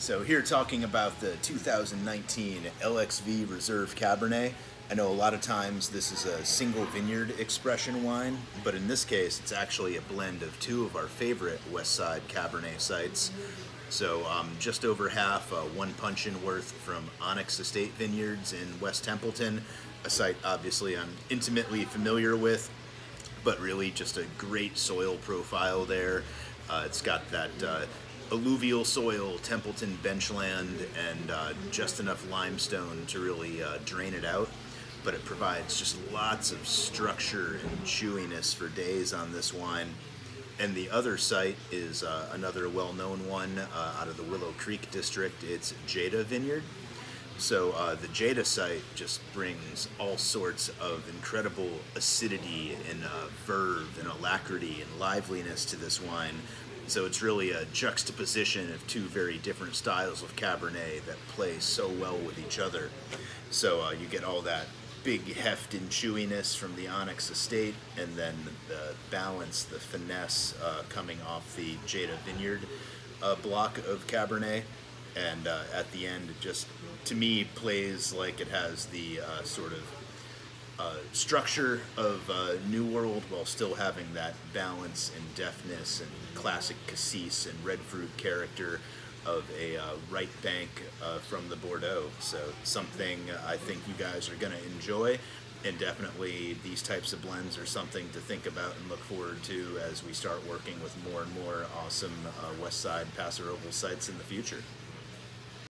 So here talking about the 2019 LXV Reserve Cabernet. I know a lot of times this is a single vineyard expression wine, but in this case it's actually a blend of two of our favorite West Side Cabernet sites. So um, just over half, uh, one puncheon worth from ONX Estate Vineyards in West Templeton, a site obviously I'm intimately familiar with, but really just a great soil profile there. Uh, it's got that uh, alluvial soil, Templeton benchland, and uh, just enough limestone to really uh, drain it out. But it provides just lots of structure and chewiness for days on this wine. And the other site is uh, another well-known one uh, out of the Willow Creek district. It's Jada Vineyard. So uh, the Jada site just brings all sorts of incredible acidity and uh, verve and alacrity and liveliness to this wine so it's really a juxtaposition of two very different styles of Cabernet that play so well with each other. So uh, you get all that big heft and chewiness from the ONX Estate, and then the balance, the finesse uh, coming off the Jada Vineyard uh, block of Cabernet. And uh, at the end, it just, to me, plays like it has the uh, sort of uh, structure of uh, New World while still having that balance and deftness and classic cassis and red fruit character of a uh, right bank uh, from the Bordeaux. So something I think you guys are going to enjoy and definitely these types of blends are something to think about and look forward to as we start working with more and more awesome uh, West Side Paso sites in the future.